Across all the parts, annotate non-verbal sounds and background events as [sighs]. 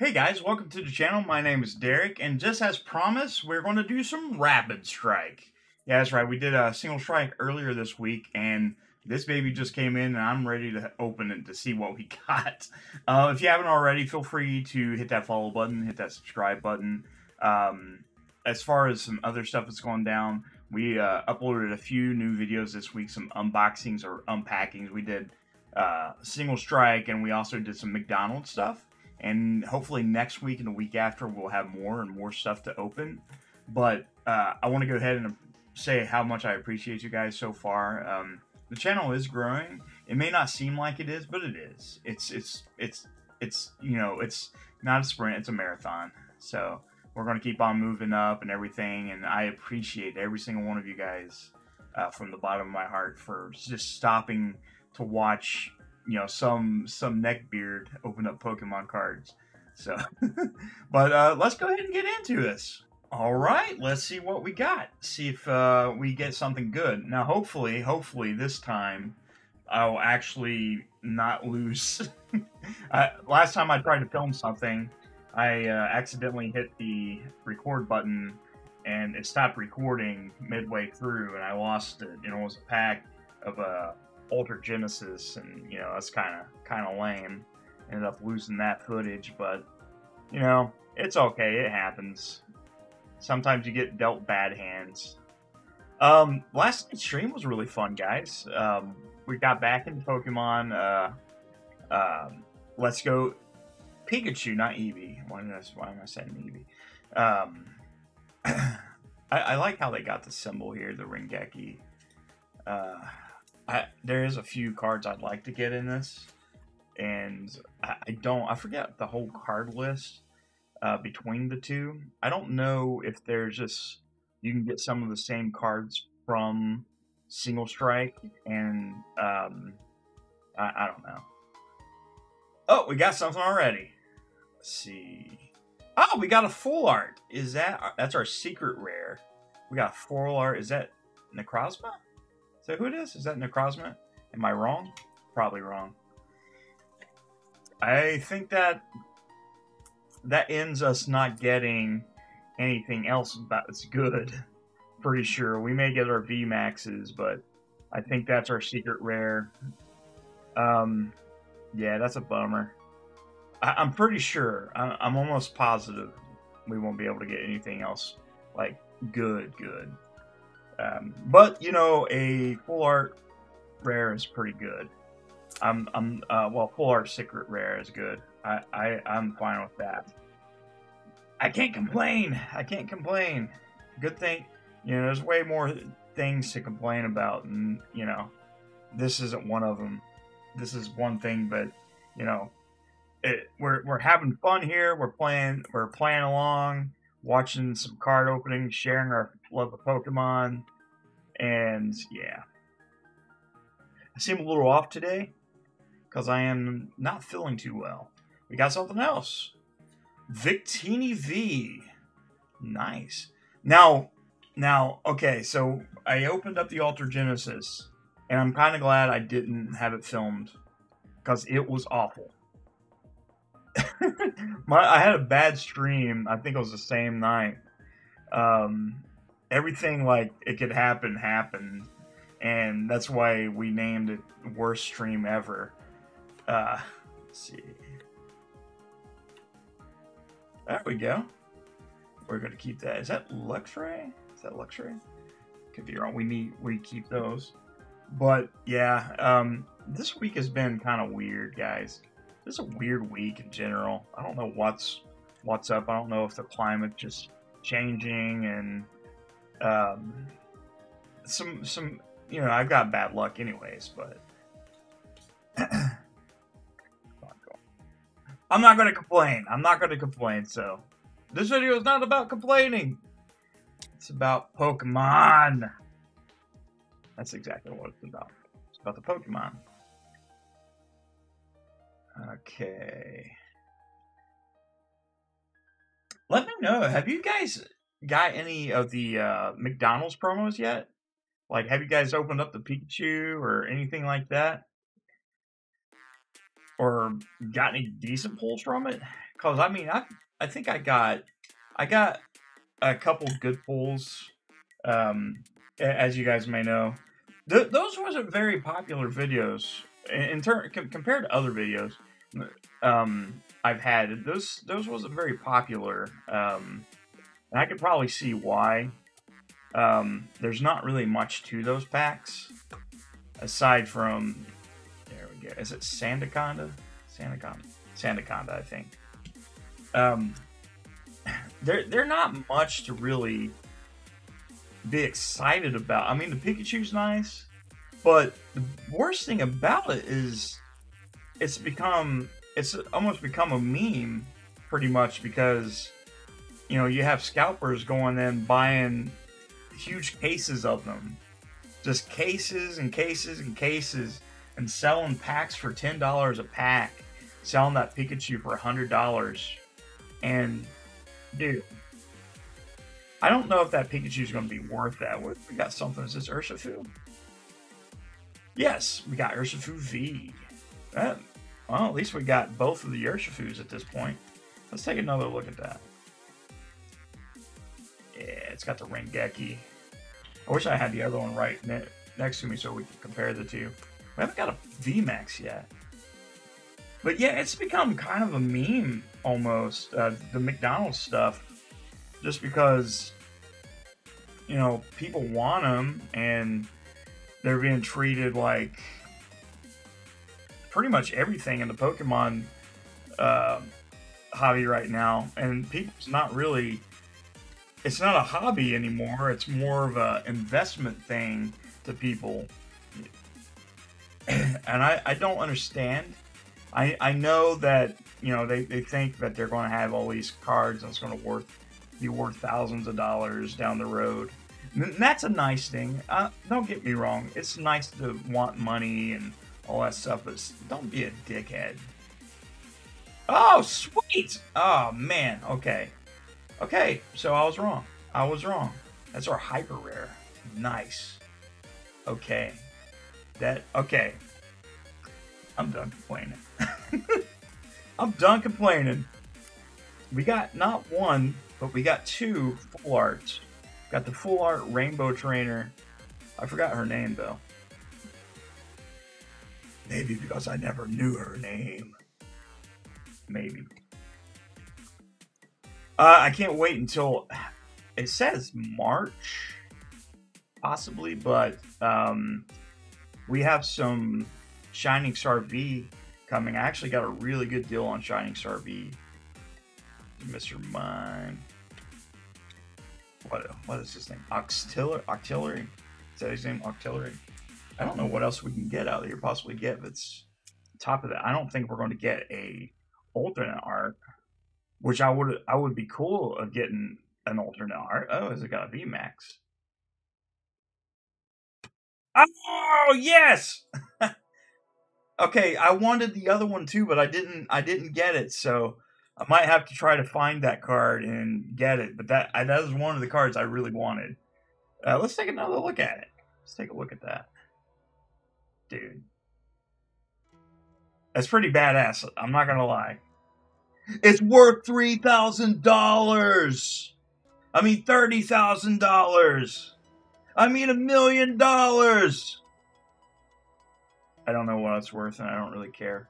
Hey guys, welcome to the channel. My name is Derek, and just as promised, we're going to do some Rapid Strike. Yeah, that's right. We did a single strike earlier this week, and this baby just came in, and I'm ready to open it to see what we [laughs] got. Uh, if you haven't already, feel free to hit that follow button, hit that subscribe button. Um, as far as some other stuff that's going down, we uh, uploaded a few new videos this week, some unboxings or unpackings. We did uh, single strike, and we also did some McDonald's stuff. And hopefully next week and the week after, we'll have more and more stuff to open. But uh, I want to go ahead and say how much I appreciate you guys so far. Um, the channel is growing. It may not seem like it is, but it is. It's it's it's it's you know it's not a sprint; it's a marathon. So we're going to keep on moving up and everything. And I appreciate every single one of you guys uh, from the bottom of my heart for just stopping to watch you know some some neckbeard open up Pokemon cards. So, [laughs] but uh, let's go ahead and get into this. All right, let's see what we got. See if uh, we get something good. Now, hopefully, hopefully this time I'll actually not lose. [laughs] uh, last time I tried to film something, I uh, accidentally hit the record button and it stopped recording midway through, and I lost it. Know, it was a pack of a Ultra Genesis, and you know that's kind of kind of lame. Ended up losing that footage, but you know it's okay. It happens. Sometimes you get dealt bad hands. Um, last night's stream was really fun, guys. Um, we got back into Pokemon. Uh, um, let's go Pikachu, not Eevee. Why, did I, why am I saying Eevee? Um, [clears throat] I, I, like how they got the symbol here, the Raigeki. Uh, I, there is a few cards I'd like to get in this, and I, I don't. I forget the whole card list uh, between the two. I don't know if there's just you can get some of the same cards from Single Strike, and um, I, I don't know. Oh, we got something already. Let's see. Oh, we got a full art. Is that that's our secret rare? We got full art. Is that Necrozma? That who it is? Is that Necrozma? Am I wrong? Probably wrong. I think that that ends us not getting anything else that's good. [laughs] Pretty sure. We may get our V maxes, but I think that's our secret rare. Um, yeah, that's a bummer. I, am pretty sure. I, I'm almost positive we won't be able to get anything else like good, good. Um, but you know, a full art rare is pretty good. I'm, I'm, uh, well, full art secret rare is good. I, I, I'm fine with that. I can't complain. I can't complain. Good thing, you know, there's way more things to complain about, and you know, this isn't one of them. This is one thing, but you know, it, we're we're having fun here. We're playing, we're playing along watching some card openings, sharing our love of Pokemon, and yeah. I seem a little off today because I am not feeling too well. We got something else. Victini V. Nice. Now, now, okay, so I opened up the Ultra Genesis, and I'm kind of glad I didn't have it filmed because it was awful. My, I had a bad stream. I think it was the same night. Um, everything like it could happen happened, and that's why we named it worst stream ever. Uh, see. There we go. We're gonna keep that. Is that Luxray? Is that Luxray? Could be wrong. We need we keep those. But yeah, um, this week has been kind of weird, guys. Is a weird week in general. I don't know what's what's up. I don't know if the climate just changing and um, some some you know I've got bad luck anyways, but [clears throat] I'm not going to complain. I'm not going to complain. So this video is not about complaining. It's about Pokemon. That's exactly what it's about. It's about the Pokemon. Okay. Let me know. Have you guys got any of the uh, McDonald's promos yet? Like, have you guys opened up the Pikachu or anything like that? Or got any decent pulls from it? Cause I mean, I I think I got I got a couple good pulls. Um, as you guys may know, Th- those wasn't very popular videos in, in turn com- compared to other videos. Um, I've had those those wasn't very popular. Um, and I could probably see why. Um, there's not really much to those packs aside from there we go. Is it Sandaconda? Sandaconda. Sandaconda, I think. Um, [laughs] they're they're not much to really be excited about. I mean, the Pikachu's nice, but the worst thing about it is it's become it's almost become a meme pretty much because you know you have scalpers going in buying huge cases of them. Just cases and cases and cases and selling packs for $10 a pack. Selling that pikachu for $100 and dude i don't know if that pikachu is going to be worth that. We got something is this urshifu? Yes we got urshifu v. That, well at least we got both of the urshifus at this point let's take another look at that yeah it's got the Raigeki I wish I had the other one right ne- next to me so we could compare the two. We haven't got a VMAX yet. But yeah, it's become kind of a meme almost, uh, the McDonald's stuff, just because, you know, people want them and they're being treated like pretty much everything in the Pokemon uh, hobby right now. And people's not really it's not a hobby anymore. It's more of an investment thing to people. [clears throat] and I, I don't understand. I, I know that, you know, they, they think that they're going to have all these cards and it's going to worth be worth thousands of dollars down the road. And that's a nice thing. Uh, don't get me wrong. It's nice to want money and all that stuff, but don't be a dickhead. Oh, sweet! Oh, man. Okay. Okay, so I was wrong. I was wrong. That's our hyper rare. Nice. Okay. That okay. I'm done complaining. [laughs] I'm done complaining. We got not one, but we got two full arts. Got the full art rainbow trainer. I forgot her name though. Maybe because I never knew her name. Maybe. Uh, I can't wait until it says March, possibly, but um, we have some Shining Star V coming. I actually got a really good deal on Shining Star V. Mr. Mime. What what is his name? Octillery? Is that his name? Octillery? I don't know what else we can get out of here. Possibly get. It's top of that. I don't think we're going to get a alternate art which I would I would be cool of getting an alternate art. Oh, is it got a VMAX? Oh yes. [laughs] okay, I wanted the other one too, but I didn't. I didn't get it, so I might have to try to find that card and get it. But that that was one of the cards I really wanted. Uh, let's take another look at it. Let's take a look at that, dude. That's pretty badass. I'm not gonna lie. It's worth three thousand dollars. I mean thirty thousand dollars. I mean a million dollars. I don't know what it's worth, and I don't really care.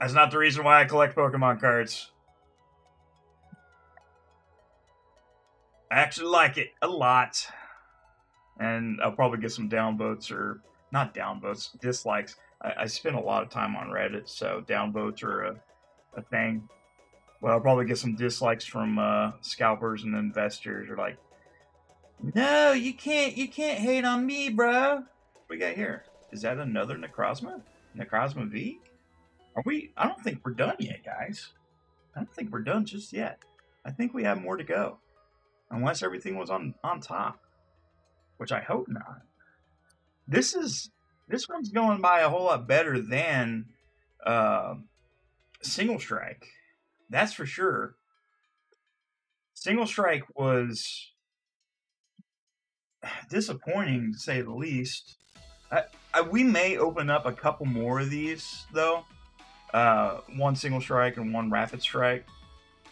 That's not the reason why I collect Pokemon cards. I actually like it a lot. And I'll probably get some downvotes or not downvotes, dislikes. I, I spend a lot of time on Reddit, so downvotes are a, a thing. Well, I'll probably get some dislikes from uh, scalpers and investors. Are like, no, you can't, you can't hate on me, bro. What we got here? Is that another Necrozma? Necrozma V? Are we? I don't think we're done yet, guys. I don't think we're done just yet. I think we have more to go, unless everything was on on top, which I hope not. This is this one's going by a whole lot better than uh, Single Strike. That's for sure. Single Strike was [sighs] disappointing to say the least. I, I, we may open up a couple more of these though, uh, one single strike and one rapid strike.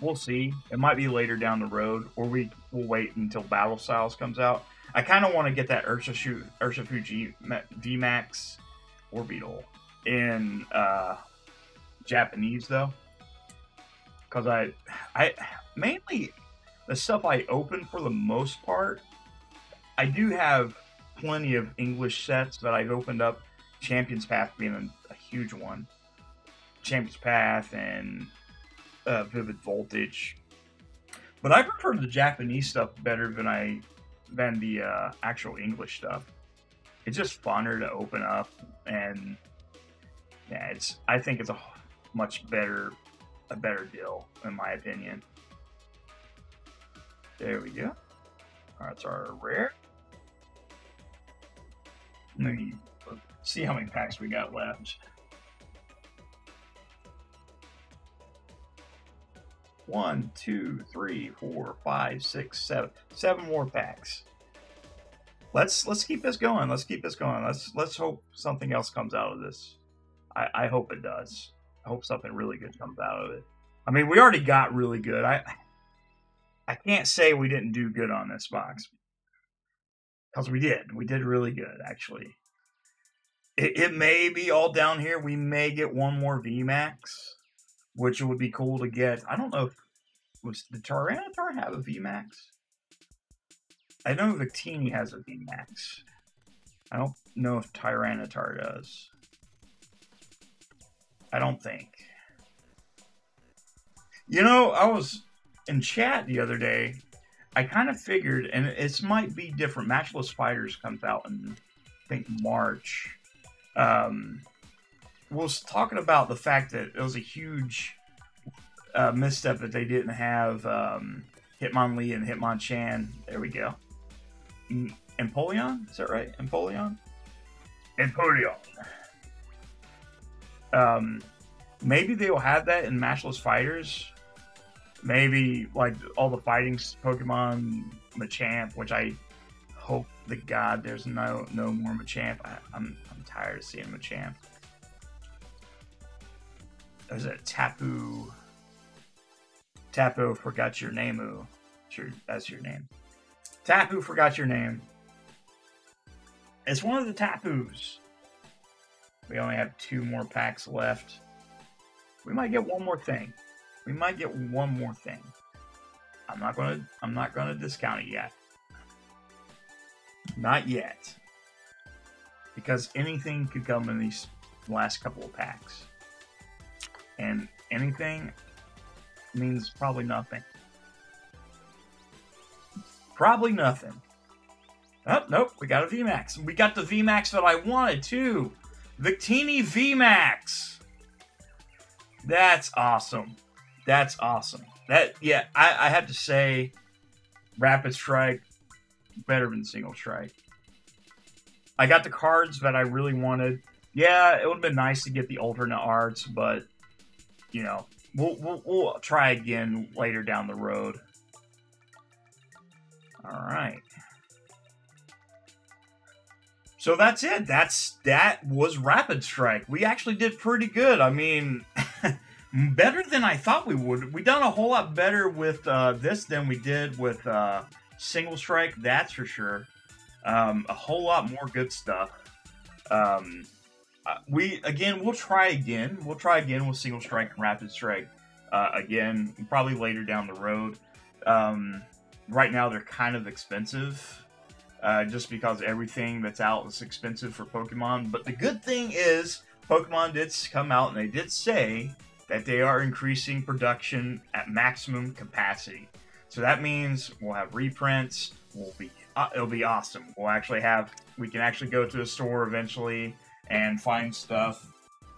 We'll see. It might be later down the road, or we will wait until Battle Styles comes out. I kind of want to get that Urshifu, Urshifu VMAX Orbeetle in uh, Japanese though, because I, I mainly the stuff I open for the most part. I do have plenty of English sets that I've opened up. Champions Path being a, a huge one. Champions Path and uh, Vivid Voltage. But I prefer the Japanese stuff better than I than the uh, actual English stuff. It's just funner to open up, and yeah, it's. I think it's a much better a better deal in my opinion. There we go. That's our rare. Let me see how many packs we got left. One, two, three, four, five, six, seven. Seven more packs. Let's let's keep this going. Let's keep this going. Let's let's hope something else comes out of this. I, I hope it does. I hope something really good comes out of it. I mean, we already got really good. I I can't say we didn't do good on this box because we did. We did really good, actually. It, it may be all down here. We may get one more VMAX which would be cool to get. I don't know if was the Tyranitar have a VMAX. I know Victini has a VMAX. I don't know if Tyranitar does. I don't think. You know, I was in chat the other day. I kind of figured, and it might be different. Matchless Fighters comes out in, I think, March. Um, was talking about the fact that it was a huge uh, misstep that they didn't have um, Hitmonlee and Hitmonchan. There we go. Empoleon? Is that right? Empoleon? Empoleon. Um, maybe they will have that in Matchless Fighters. Maybe like all the fighting Pokemon Machamp, which I hope the God there's no no more Machamp. I, I'm I'm tired of seeing Machamp there's a Tapu. Tapu forgot your name. Sure, that's your name. Tapu forgot your name. It's one of the Tapus. We only have two more packs left. We might get one more thing. We might get one more thing. I'm not gonna I'm not gonna discount it yet. Not yet. Because anything could come in these last couple of packs and anything means probably nothing. Probably nothing. Oh, nope, we got a VMAX. We got the VMAX that I wanted too. Victini VMAX. That's awesome. That's awesome. That yeah, I, I have to say Rapid Strike better than Single Strike. I got the cards that I really wanted. Yeah, it would have been nice to get the alternate arts, but you know, we'll, we'll, we'll try again later down the road. All right. So that's it. That's that was Rapid Strike. We actually did pretty good. I mean, [laughs] better than I thought we would. We done a whole lot better with uh, this than we did with uh, Single Strike. That's for sure. Um, a whole lot more good stuff. Um, uh, we again, we'll try again. We'll try again with single strike and rapid strike. Uh, again, probably later down the road. Um, right now, they're kind of expensive, uh, just because everything that's out is expensive for Pokemon. But the good thing is, Pokemon did come out and they did say that they are increasing production at maximum capacity. So that means we'll have reprints. We'll be uh, it'll be awesome. We'll actually have we can actually go to a store eventually and find stuff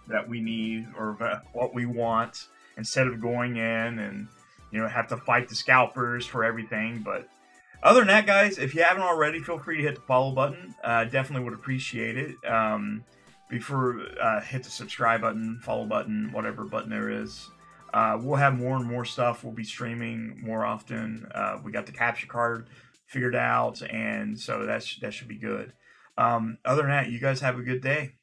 that we need or what we want instead of going in and you know have to fight the scalpers for everything. But other than that guys if you haven't already feel free to hit the follow button. Uh, definitely would appreciate it. Um, before uh, hit the subscribe button follow button whatever button there is. Uh, we'll have more and more stuff. We'll be streaming more often. Uh, we got the capture card figured out and so that's that should be good. Um, other than that you guys have a good day